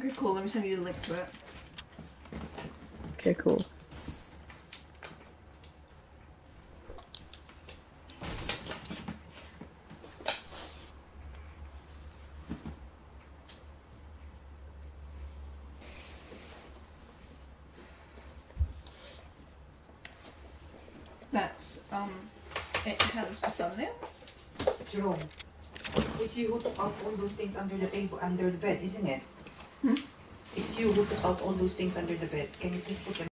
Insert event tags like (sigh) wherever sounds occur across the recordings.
Okay, cool. Let me send you the link to it. Okay, cool. That's um, it has a thumbnail. Jerome, it's you who took out all those things under the table, under the bed, isn't it? You who took out all those things under the bed. Can you please put them?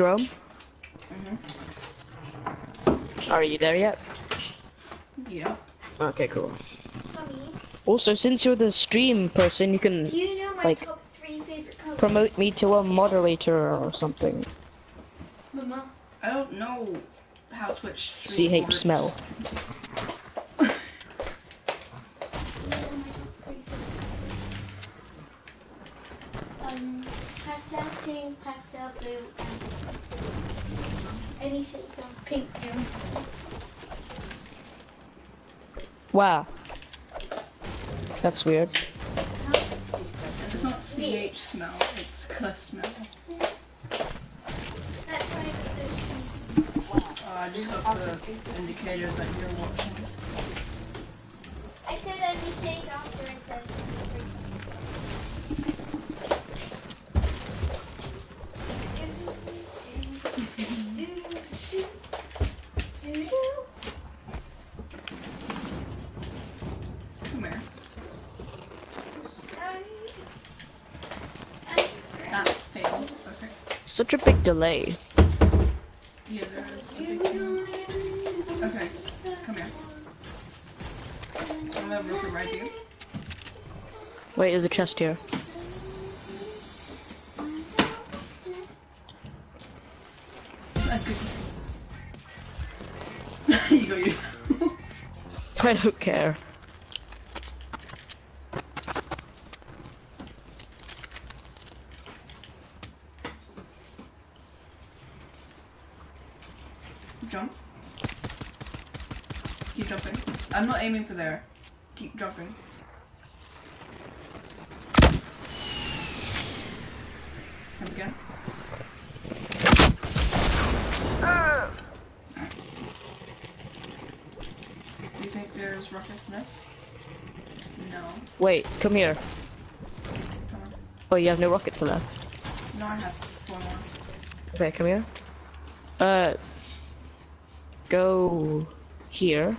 Drum? Mhm. Are you there yet? Yeah. Okay, cool. Mommy, Also, since you're the stream person, you can do you know my Like, top three favorite promote me to a moderator or something. Mama. I don't know how Twitch. stream CH works. smell. you know my top three favorite- Um, pastel pink, pastel blue, and any shades of pink too. Wow. That's weird. It's not CH smell, it's cuss smell. Uh, I just got the indicator that you're watching. Such a big delay. Yeah, there is a big one. Okay, come here. I'm gonna rope it right here. Wait, there's a chest here. That's to see. (laughs) you go yourself. (laughs) I don't care. Jump. Keep jumping. I'm not aiming for there. Keep jumping. Come again. Do you think there's this? No. Wait, come here. Come on. Oh, you have no rockets left. No, I have four more. Okay, come here. Uh, go here.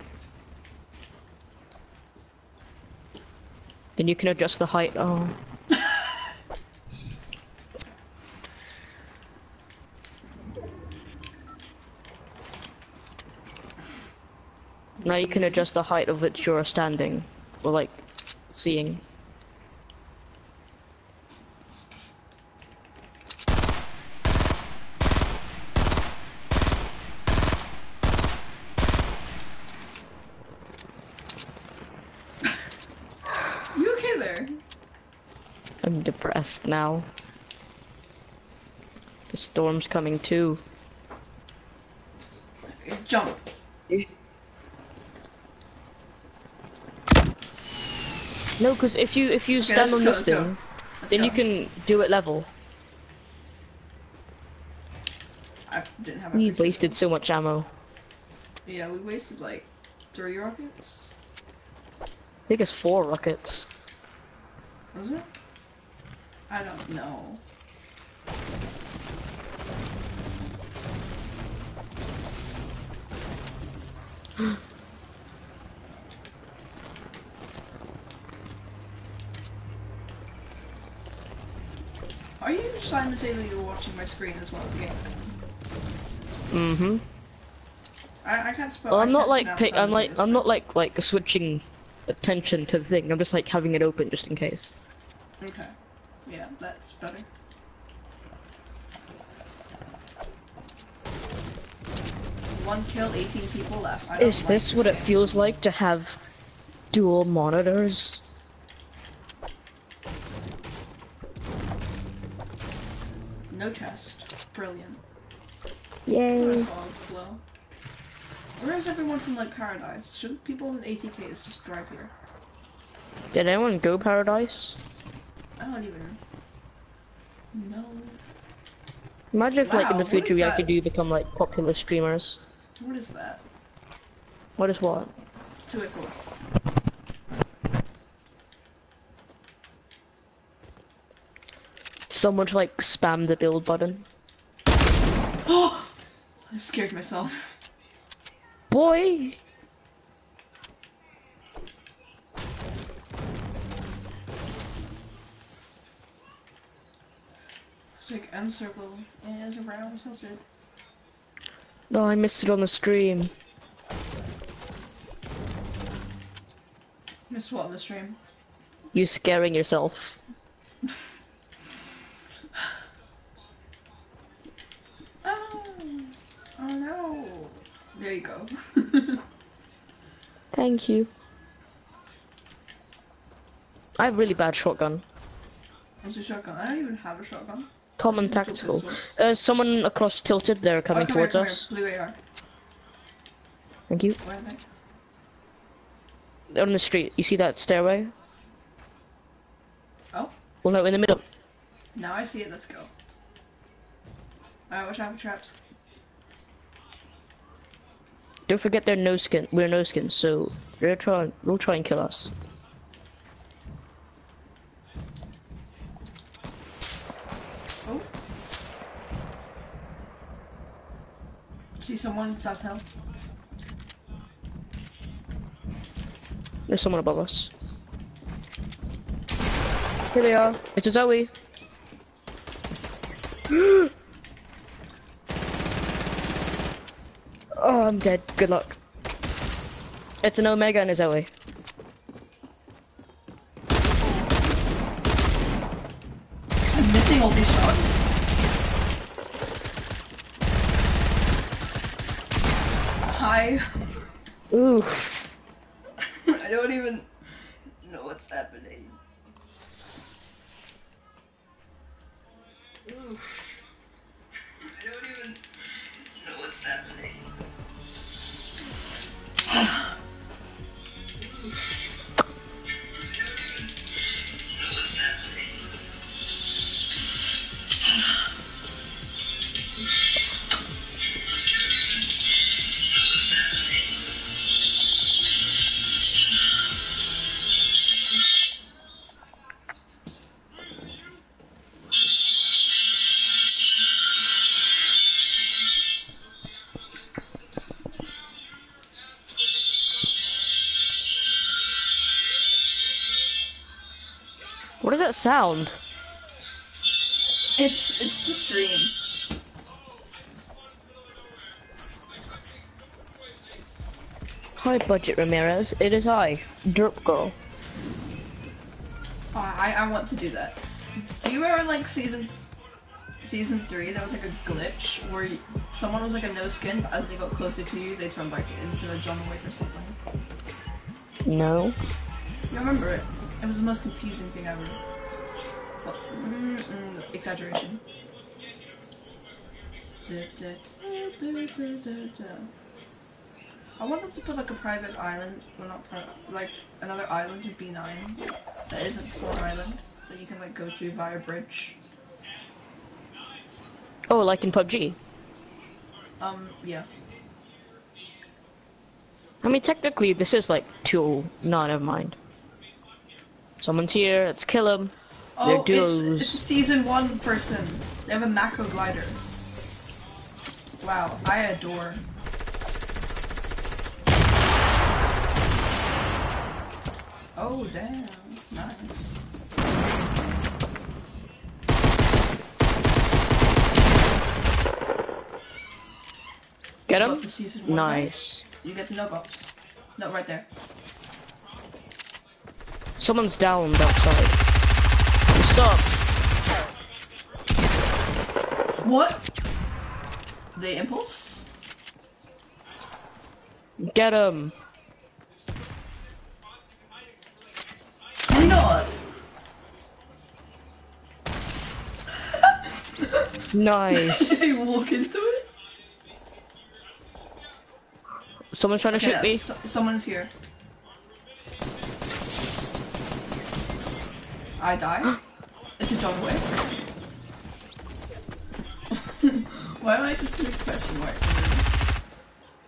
Then you can adjust the height. Oh, now you can adjust the height of which you're standing, or like seeing. You okay there? I'm depressed now. The storm's coming too. Jump. No, because if you if you Okay, stand on go, this thing, then go. you can do it level. I didn't have a We wasted so much ammo. Yeah, we wasted like three rockets. I think it's four rockets. Was it? I don't know. Are you simultaneously watching my screen as well as the game? Mm-hmm. I, I can't spell. Well, I'm not like pick, I'm like I'm not like like switching attention to the thing. I'm just like having it open just in case. Okay. Yeah, that's better. One kill, 18 people left. I don't Is like this what it feels like to have dual monitors? No chest. Brilliant. Yay! That's all flow. Where is everyone from like Paradise? Shouldn't people in ATKs just drive here? Did anyone go paradise? I don't even know. No. Imagine if like in the future is we that? actually do become like popular streamers. What is that? What is what? Echo. Someone to like spam the build button. Oh! (gasps) I scared myself. Boy! Stick and circle is around tilted. No, I missed it on the stream. Missed what on the stream? You scaring yourself. (laughs) Oh! Oh no! There you go. (laughs) Thank you. I have a really bad shotgun. What's a shotgun? I don't even have a shotgun. Common tactical. Uh, someone across tilted, they're coming oh, towards come us. Thank you. Where are they? They're on the street. You see that stairway? Oh, Well, no, in the middle. now I see it. Let's go. Alright, watch out for traps. Don't forget they're no skin. We're no skin, so they're trying. They'll try and kill us. See someone south hill. There's someone above us. Here they are. It's a Zoey. (gasps) oh, I'm dead. Good luck. It's an Omega and a Zoey. I'm missing all these shots. Hi. Ooh. (laughs) I don't even know what's happening. I sound? It's it's the stream. Hi, Budget Ramirez. It is I, Derp Girl. Oh, I I want to do that. Do you remember like season season three? There was like a glitch where y someone was like a no skin, but as they got closer to you, they turned like into a John Wick or something. No. You remember it? It was the most confusing thing ever. Well, mm, mm, exaggeration. Da, da, da. I want them to put like a private island, well not private, like another island in B9 that isn't Spawn Island that you can like go to via bridge. Oh, like in PUBG. Um, yeah. I mean, technically, this is like two. No, of mind. Someone's here. Let's kill him. Oh, it's, it's a season one person. They have a Mako glider. Wow, I adore. Oh damn, nice. Get him. Nice. You get the no box. No, right there. Someone's down outside. What's up? What? The impulse? Get him. Not. (laughs) Nice. Did he walk into it? Someone's trying to shoot Yeah, me. so- someone's here. I die. (gasps) (gasps) (gasps) it's a John Wick. (laughs) Why am I just putting question marks?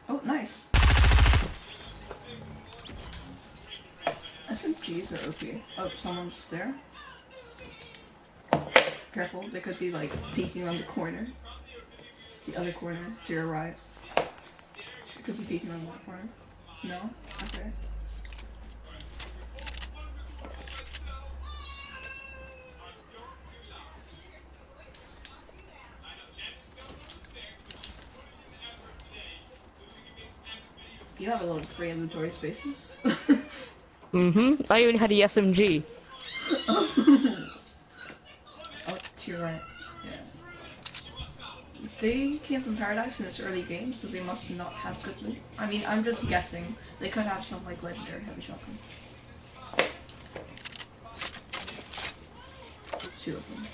Oh, nice. SMGs are OP. Oh, someone's there. Careful, they could be like peeking around the corner. The other corner to your right. They could be peeking around that corner. No? Okay. You have a lot of free inventory spaces. Mm-hmm. I even had a SMG. (laughs) oh, to your right. Yeah. They came from Paradise in its early game, so they must not have good loot. I mean, I'm just guessing. They could have some like legendary heavy shotgun. Two of them.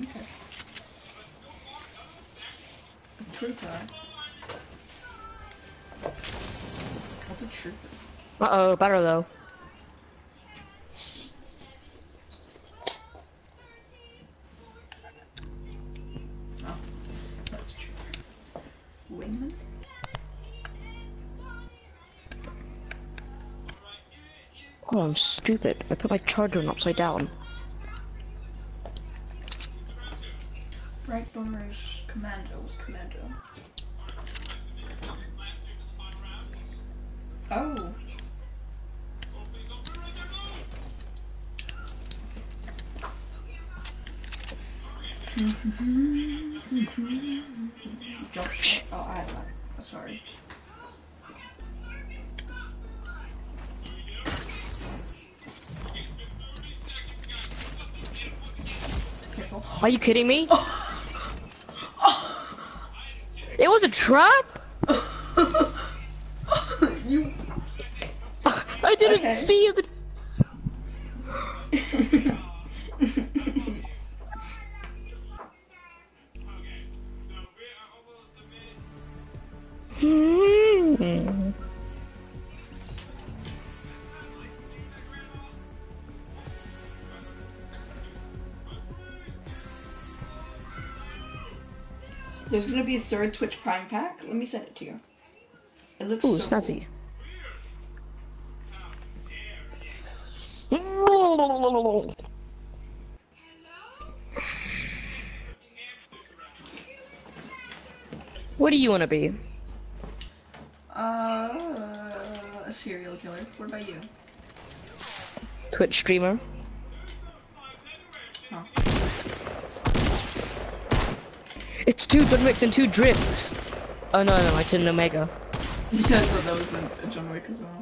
Okay. Trooper. What's a trooper? Uh oh, better though. Oh, that's a trooper. Wingman? Oh, I'm stupid. I put my charger on upside down. Brite Bombers Commando was Commando. Oh. Jump shot. Oh, I had that. Oh, sorry. Are you kidding me? Oh. It was a trap? you. I didn't Okay. see the. Hmm. There's gonna be a third Twitch Prime pack. Let me send it to you. It looks Ooh, so snazzy. What do you want to be? Uh, a serial killer. What about you? Twitch streamer? Huh. It's two John Wicks and two drifts. Oh no, no, it's an Omega. (laughs) Yeah, I thought that was a, a John Wick as well.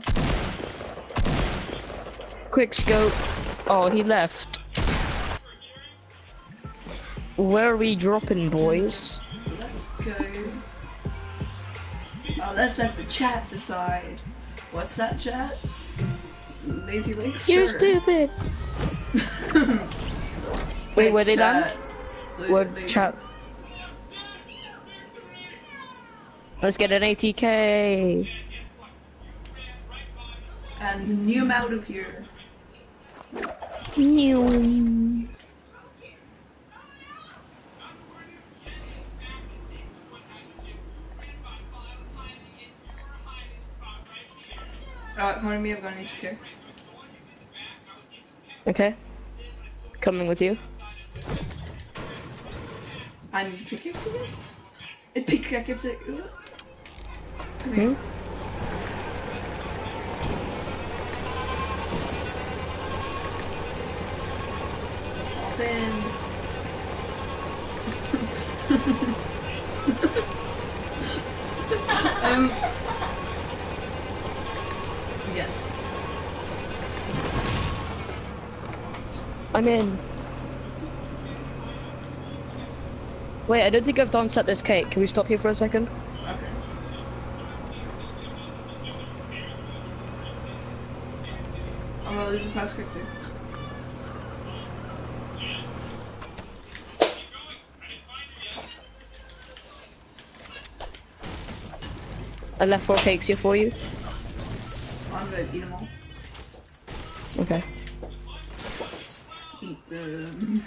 Quick scope. Oh, he left. Where are we dropping, boys? Let's go. Oh, let's let the chat decide. What's that chat? Lazy Lake You're stupid. (laughs) Wait, were they done? What chat? Let's get an ATK. And new out of here. New. Uh, come to me, I'm need to care. Okay. Coming with you. I'm pickaxing it? It pickaxes it. Come here. Hmm? Open. (laughs) um. Yes. I'm in. Wait, I don't think I've done set this cake. Can we stop here for a second? Okay. I'm gonna leave this quickly. I left four cakes here for you. I'm gonna eat them all. Okay. Eat them.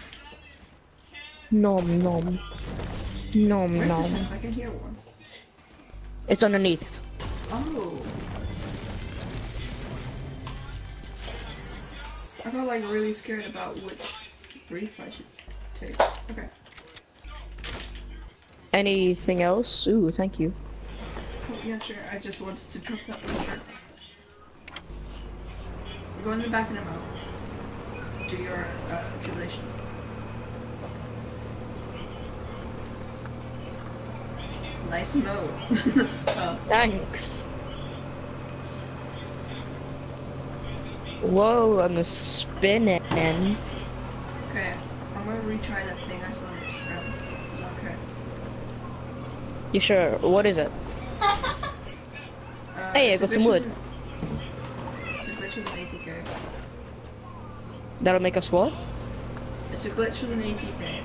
Nom nom. Nom Where's nom. I can hear one. It's underneath. Oh. I got like really scared about which brief I should take. Okay. Anything else? Ooh, thank you. Yeah, sure. I just wanted to drop that one. Sure. Go in the back the mouth. Do your uh, tribulation. Nice mode. oh. (laughs) Thanks. Whoa, I'm spinning. Okay, I'm gonna retry that thing I saw on Instagram. That okay? You sure? What is it? Hey, I got some wood. It's a glitch with an ATK. That'll make us what? It's a glitch with an ATK.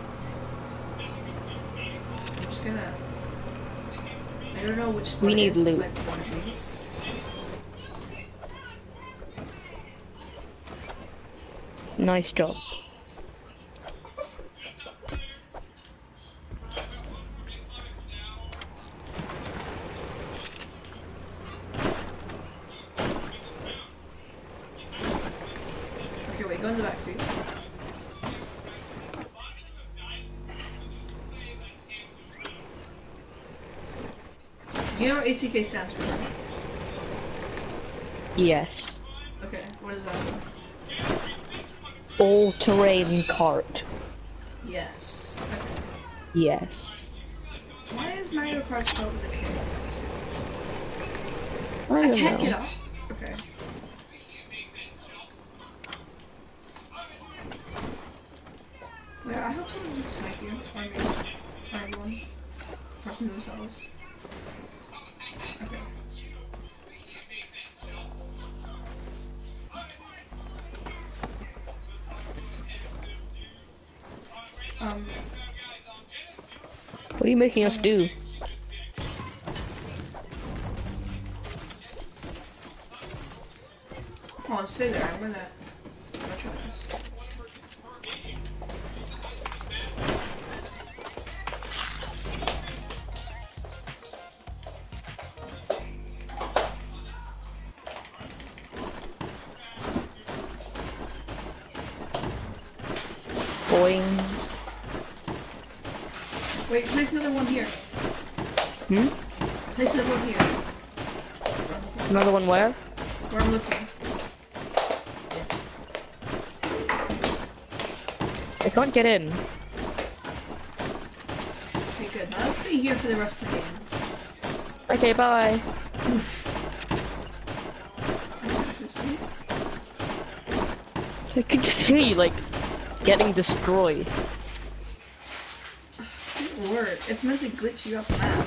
I'm just gonna. I don't know which. We need loot. like one of these. Nice job. Okay, wait, go in the back seat. You know what ATK stands for? Yes. Okay, what is that? All-terrain cart. Yes. Okay. Yes. Why is Mario Kart spelled with a K? I can't know. get up. Okay. Wait, I hope someone would snipe you. Or me. Or anyone. To themselves. Um, What are you making us do? hold on, stay there. I'm gonna, another one here. Hmm? Place another one here. Another one where? Where I'm looking. I can't get in. Okay, good. Now let's stay here for the rest of the game. Okay, bye. Okay, so see? I could just hear you, like, getting destroyed. Word. It's meant to glitch you off the map.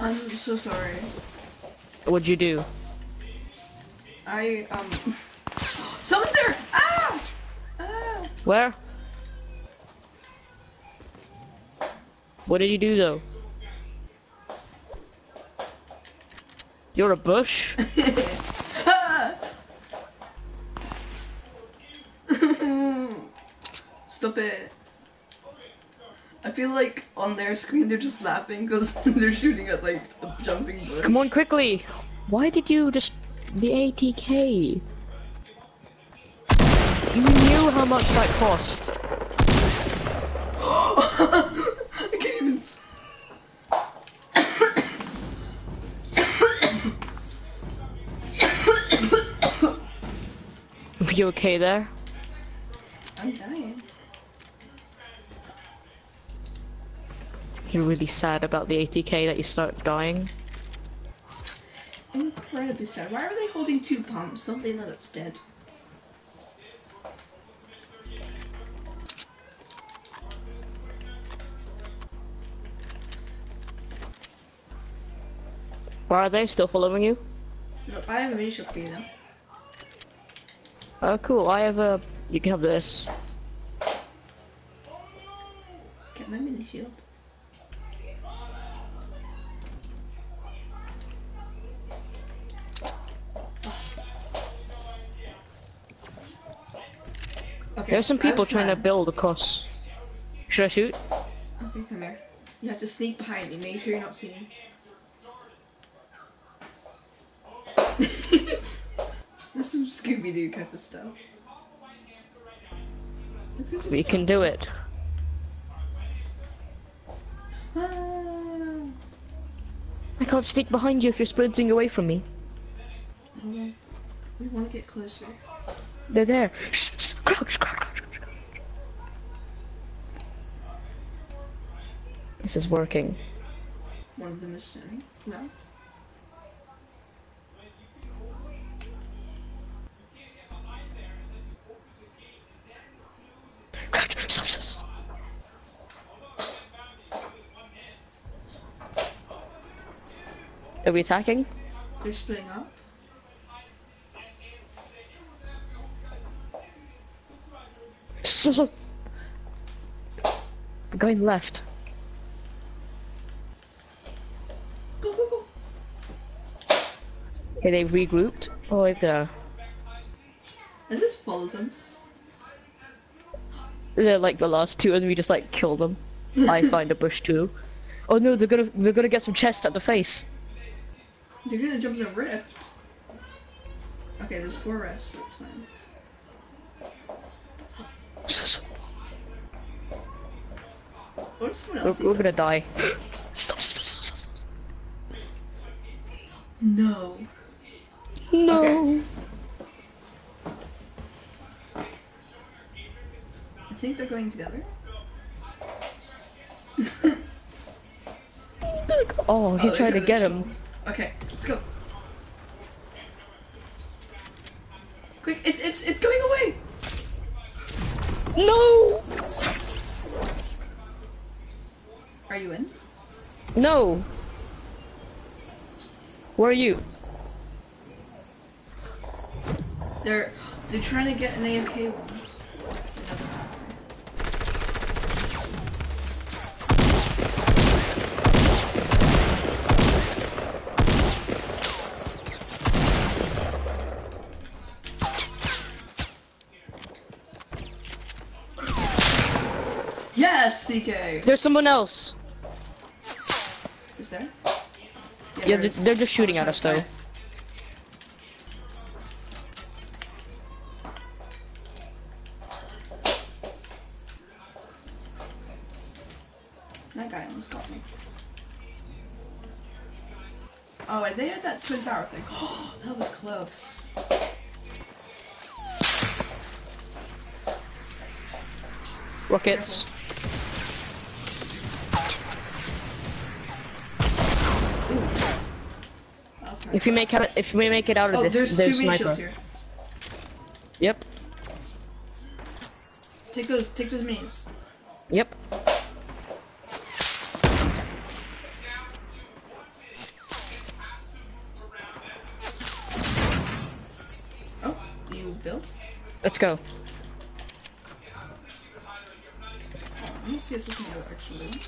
I'm so sorry. What'd you do? I, um... (gasps) Someone's there! Ah! Ah! Where? What did you do, though? You're a bush? (laughs) feel like on their screen they're just laughing because (laughs) they're shooting at like a jumping bush. Come on, quickly! Why did you just the ATK? You knew how much that cost. (laughs) I can't even. Are (coughs) you okay there? I'm dying. You're really sad about the ATK that you start dying. Incredibly sad. Why are they holding two pumps? Don't they know that's dead? Why are they still following you? No, I have a mini shield for you now. Oh, cool. I have a. You can have this. Get my mini shield. There's some people trying to build across. Should I shoot? Okay, come here. You have to sneak behind me. Make sure you're not seen. (laughs) That's some Scooby Doo type of stuff. Let's go just We can do it. Ah. I can't sneak behind you if you're sprinting away from me. Hold on. We want to get closer. They're there. Shh, shh, Crouch, crouch, crouch, crouch. This is working. One of them is sitting. No. Crouch. Stop, stop, stop. Are we attacking? They're splitting up. (laughs) The left. Go, go, go. Okay, they've regrouped. Oh, there. Let's just follow them. They're like the last two, and we just like kill them. I (laughs) find a bush too. Oh no, they're gonna they're gonna get some chests at the face. They're gonna jump the rifts. Okay, there's four rifts. That's fine. What if someone We're, we're gonna die. (gasps) Stop, stop, stop, stop, stop, stop. No. No. I think they're going together. Oh, he Oh, tried to okay, get him. Okay, let's go. Quick, it's it's it's going away. No. Are you in? No. Where are you? They're they're trying to get an AFK one. Yes, CK. There's someone else. Is there? Yeah, there they're, they're just shooting at us though. Rockets. That was kinda If you make it, if we make it out of Oh, this, there's, there's, two sniper. shields here. Yep. Take those, take those minis. Yep. Oh, you build? Let's go. Let me see if this can will actually.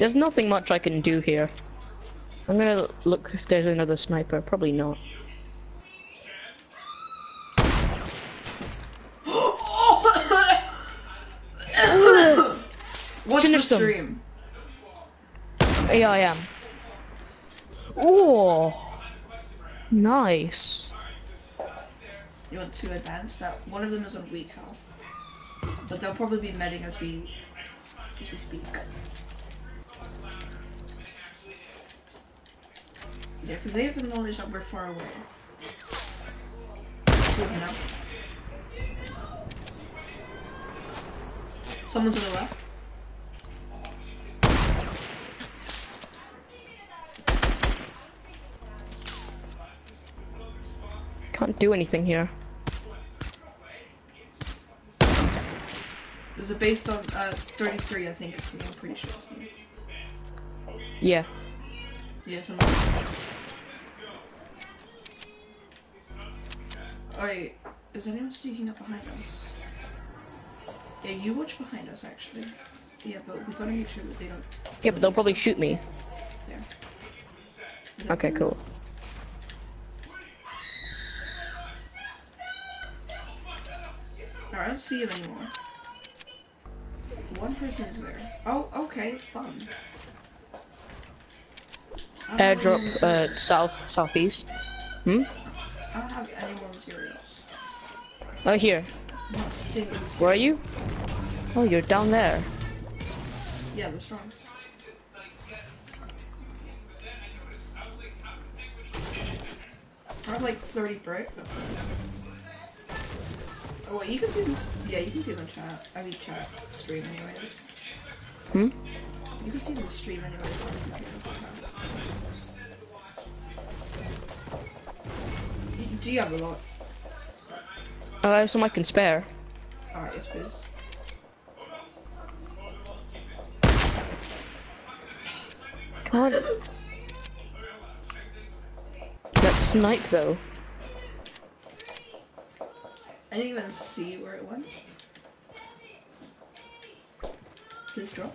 There's nothing much I can do here. I'm gonna look if there's another sniper. Probably not. (gasps) What's Finish the stream? Yeah, I am. Oh! Nice. You want two advanced? That one of them is on weak health, but they'll probably be medding as we as we speak. Yeah, because they have the knowledge that we're far away. Two of them now. Someone to the left. Can't do anything here. Is it based on uh, 33? I think it's me. I'm pretty sure it's me. Yeah. Yeah, some. Alright, is anyone sneaking up behind us? Yeah, you watch behind us actually. Yeah, but we gotta make sure that they don't. Yeah, but they'll probably shoot me. There. Okay, cool. I don't see him anymore. One person is there. Oh, okay, fun. I don't have any Airdrop, uh, south, southeast. Hmm? I don't have any more materials. Oh, here. Not a single material. Where are you? Oh, you're down there. Yeah, they're strong. I have like 30 bricks, that's it. Oh wait, you can see this, yeah, you can see the chat, I mean chat, stream anyways. Hmm? You can see the stream anyways on the computer somehow. Y- Do you have a lot? Oh, I have some I can spare. Alright, yes please. God. (laughs) That snipe though. I didn't even see where it went. Please drop.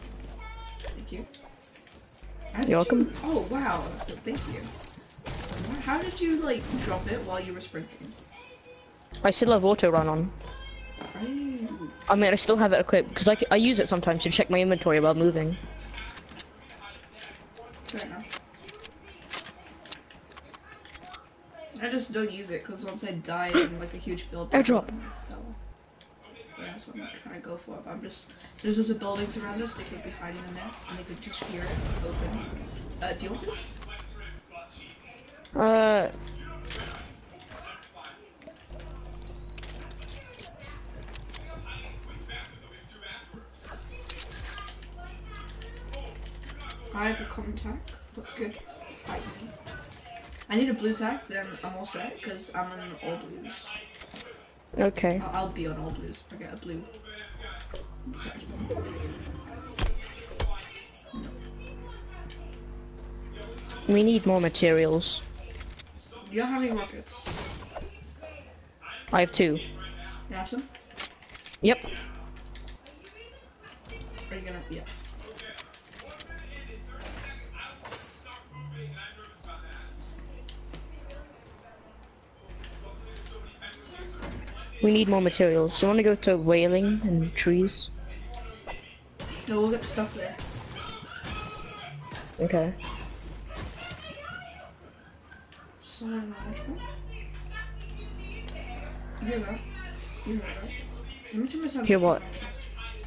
Thank you. You're welcome. you- Oh wow, it. Thank you. How did you like drop it while you were sprinting? I still have auto run on. I I mean, I still have it equipped because I, I use it sometimes to check my inventory while moving. fair enough. I just don't use it because once I die in like a huge building. Airdrop. Yeah, that's what I'm trying to go for. But I'm just there's just buildings around us. They could be hiding in there, and they could just hear it open. Uh, do you want this? Uh, I have a common tack. Looks good. Fight me. I need a blue tack, then I'm all set because I'm in all blues. okay. I'll, I'll be on all blues. I get a blue. tack. We need more materials. You don't have any rockets. I have two. You have some? Yep. Are you gonna? Yeah. We need more materials. You want to go to whaling and trees? No, we'll get stuff there. Okay. Somewhere knowledgeable. You hear that? You hear? Let me turn my sound what?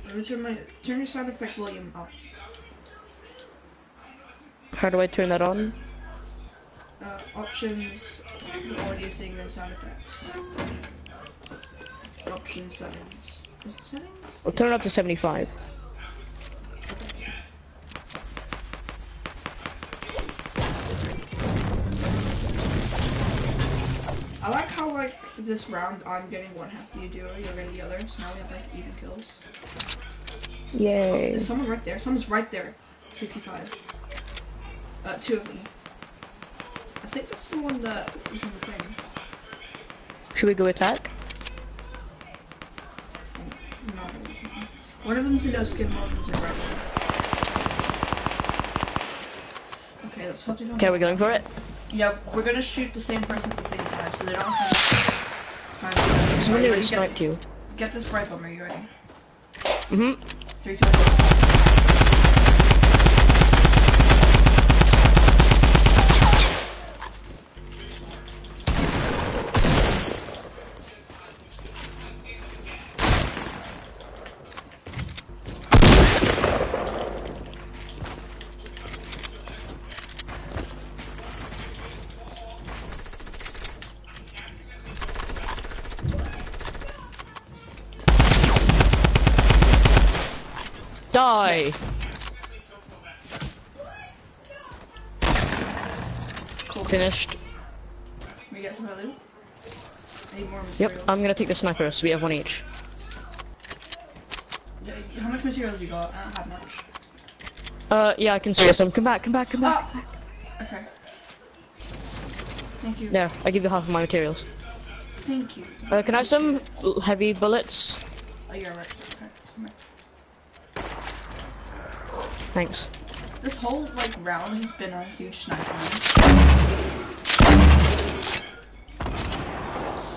Let me turn my turn your sound effect volume up. How do I turn that on? Uh, options, the audio thing, then sound effects. Options settings. Is it settings? We'll turn it up to 75. I like how like this round I'm getting one half of you do, you're getting the other, so now we have like even kills. Yay. There's someone right there. Someone's right there. 65. Uh, two of them. I think that's the one that was in the thing. Should we go attack? One of them's a no skin, one of them's a. Okay, let's hope they don't. Okay, we're going for it. Yep, we're gonna shoot the same person at the same time, so they don't have time. to- Are you nearly ready? you. Get, get this bright bomb. Are you ready? Mm-hmm. Three, two, one. Finished. We get some loot. More yep, I'm gonna take the sniper, so we have one each. How much materials you got? I don't have much. Uh, yeah, I can see some. Come back, come back, come back. Ah! Okay. Thank you. There, I give you half of my materials. Thank you. Uh, can I have some heavy bullets? Oh, you're right. Okay. come. Thanks. This whole like round has been a huge sniper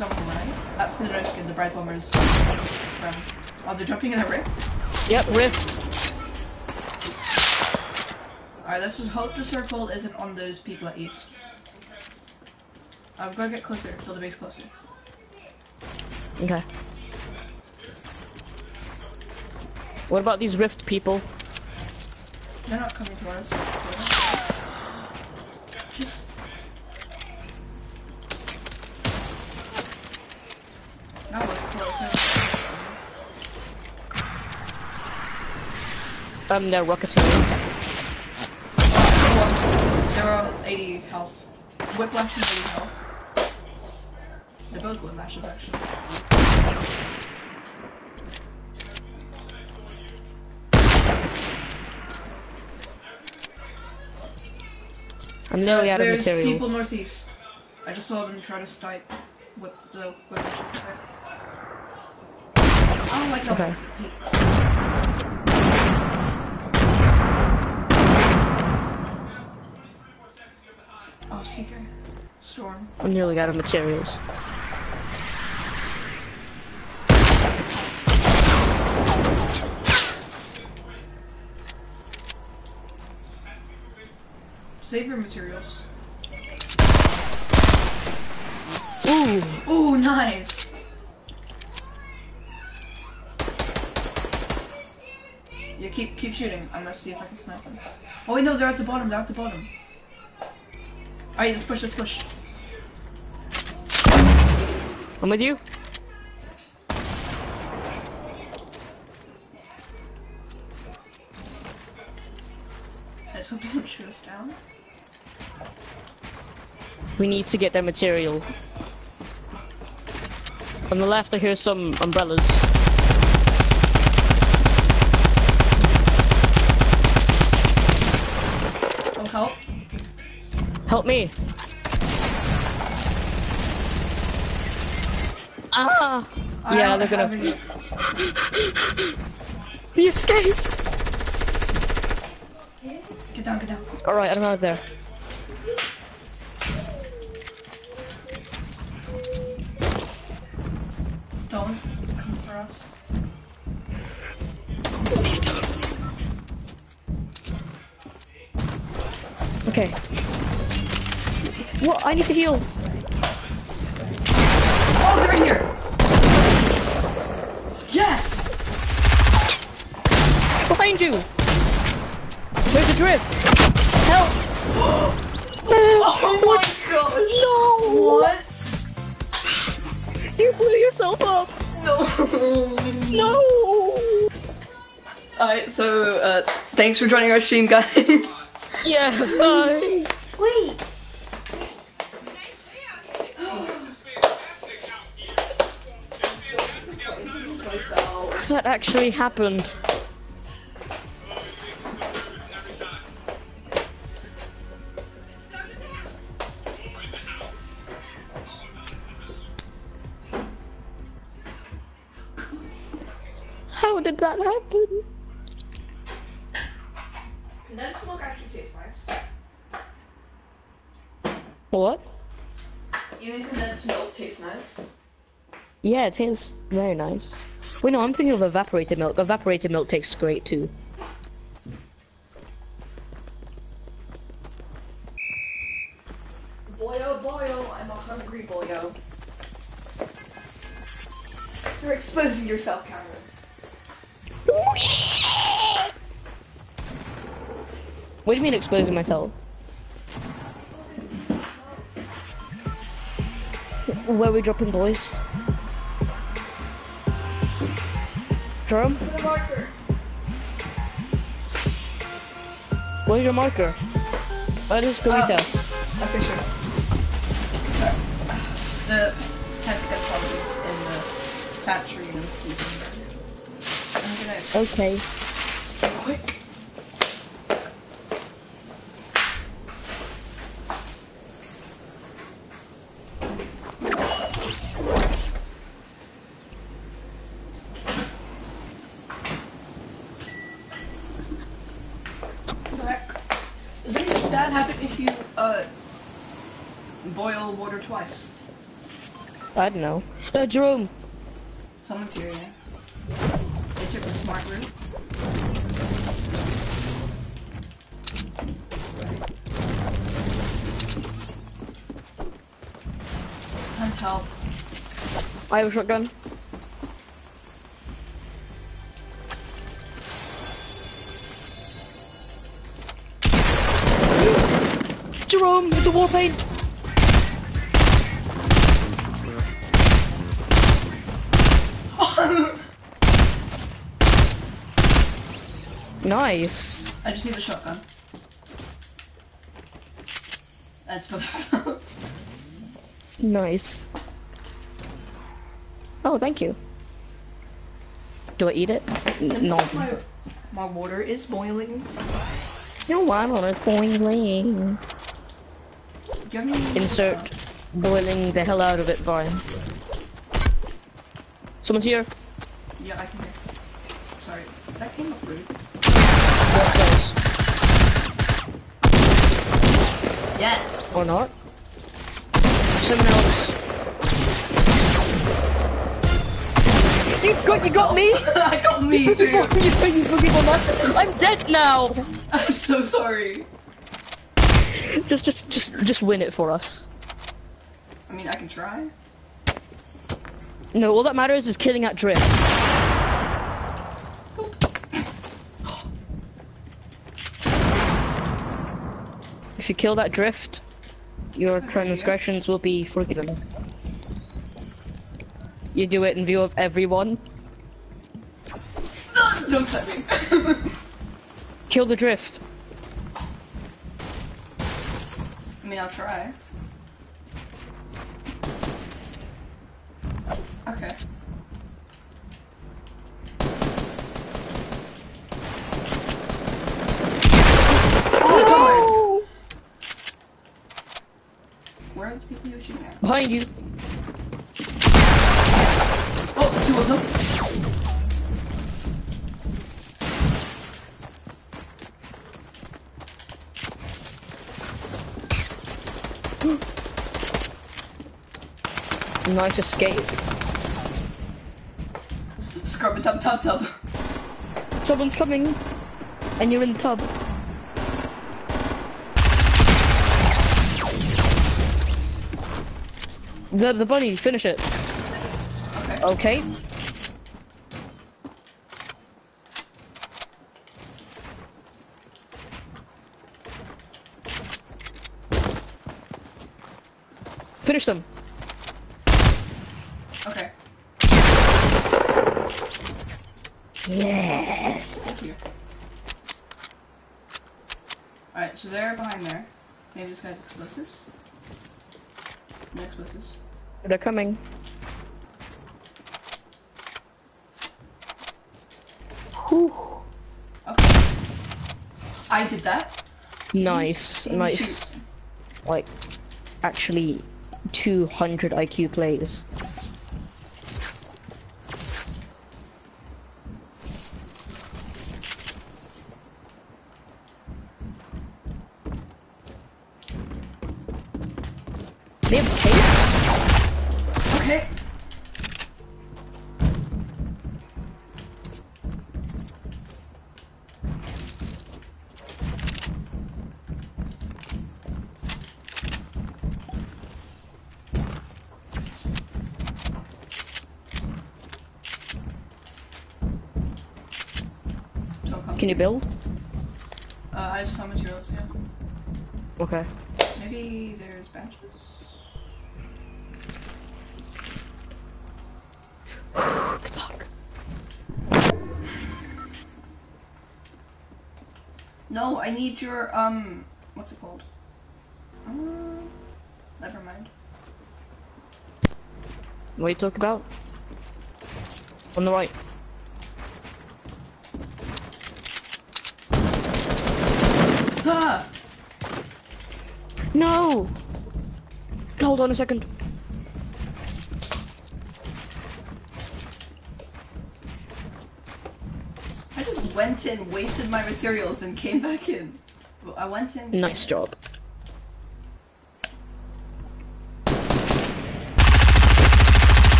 Somewhere. That's the no skin, the Brite Bombers round. Oh, they're jumping in a rip? Yep, rift. Alright, let's just hope the circle isn't on those people at east. I've got to get closer, build the base closer. Okay. What about these rift people? They're not coming to us. Just. That was close. Um, they're rocketeering. They're on 80 health. Whiplash is 80 health. They're both whiplashes, actually. I'm nearly Uh, out of material. there's people northeast. I just saw them try to snipe with the whiplashes. there. I don't like how Okay. peaks. Seeker. Storm. I'm nearly out of materials. Save your materials. Ooh, Ooh, nice! Yeah, keep keep shooting. I'm gonna see if I can snipe them. Oh wait, no, they're at the bottom. They're at the bottom. Alright, let's push. Let's push. I'm with you. Let's hope they don't shoot us down. We need to get their material. On the left, I hear some umbrellas. Help me! Ah! I yeah, they're gonna. any- (laughs) The escape! Get down, get down. Alright, I'm out of there. Don't come for us. Okay. What? I need to heal. Oh, they're in here! Yes! Behind you! There's a drift! Help! (gasps) Oh my gosh! No! What? You blew yourself up! No! No! Alright, so, uh, thanks for joining our stream, guys. Yeah, bye! Wait. Actually happened. How did that happen? Condensed milk actually tastes nice. What? Eating condensed milk tastes nice. Yeah, it tastes very nice. Wait, no, I'm thinking of evaporated milk. Evaporated milk tastes great too. Boyo, boyo, I'm a hungry boyo. You're exposing yourself, Cameron. What do you mean exposing myself? Where are we dropping, boys? after. Where's your marker? Oh, Where is Kavita? Uh, okay, sure. Sorry. The in the factory and I'm keeping it. Okay. I don't know. Uh, Jerome. Someone's here, yeah. They took the smart route. Time help. I have a shotgun. Nice. I just need a shotgun. Uh, That's for the Nice. Oh, thank you. Do I eat it? N- No. My, my water is boiling. No, I don't. It's boiling. Insert boiling the hell out of it vine. Someone's here. Yeah, I can hear. Sorry. That came up rude. Yes! Or not? Someone else. You got, you got me? (laughs) I got me you, too! you fucking not. I'm dead now. I'm so sorry. Just, just, just, just win it for us. I mean, I can try. No, all that matters is killing that drift. You kill that drift, your transgressions will be forgiven. You do it in view of everyone. Don't set me. (laughs) Kill the drift. I mean, I'll try. Okay. Oh, God! Where are the people you're shooting at? Behind you. Oh, two of them. Nice escape. Scrub a tub tub tub. Someone's coming, and you're in the tub. The the bunny, finish it. Okay. Okay. Finish them. Okay. Yes. Thank you. Alright, so they're behind there. Maybe just got explosives? No explosives. They're coming. Whew. Okay. I did that. Nice, Can nice. shoot? Like, actually, 200 IQ plays. They have tape? Okay. Don't come. Can you build? Uh, I have some materials, yeah. Okay. Maybe there's batches? (sighs) Good luck. No, I need your um. What's it called? Uh, never mind. What are you talking about? On the right. Ah! No! Hold on a second. I just went in, wasted my materials, and came back in. I went in. Nice job.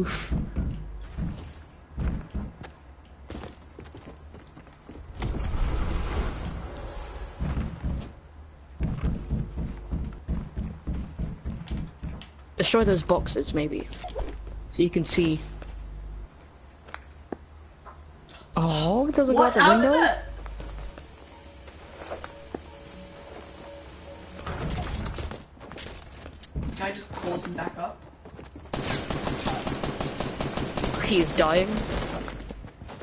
Oof. Destroy those boxes, maybe. So you can see. Oh, it doesn't What? go out the window? He is dying.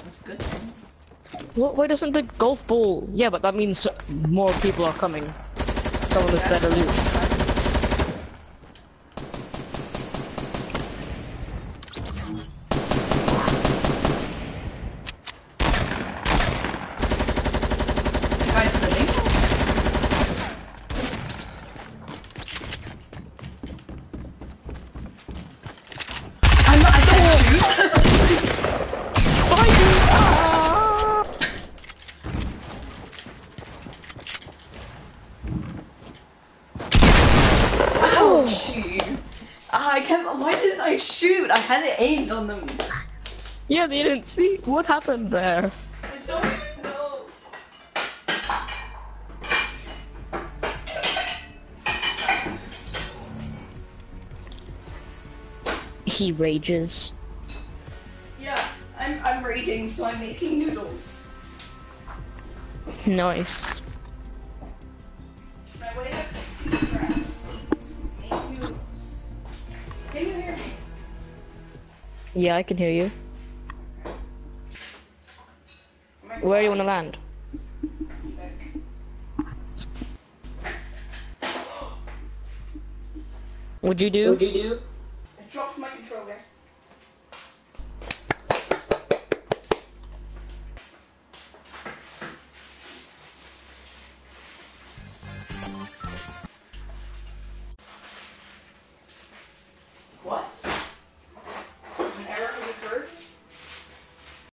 That's a good thing. What, why doesn't the golf ball? Yeah, but that means more people are coming. Someone with better loot. The guy's living. I'm not, I can't shoot. Ouchie. Ah, I can't. Why didn't I shoot? I had it aimed on them. Yeah, they didn't see. What happened there? I don't even know. He rages. Yeah, I'm I'm raging, so I'm making noodles. Nice. Yeah, I can hear you. Where do you want to land? What'd you do? I dropped my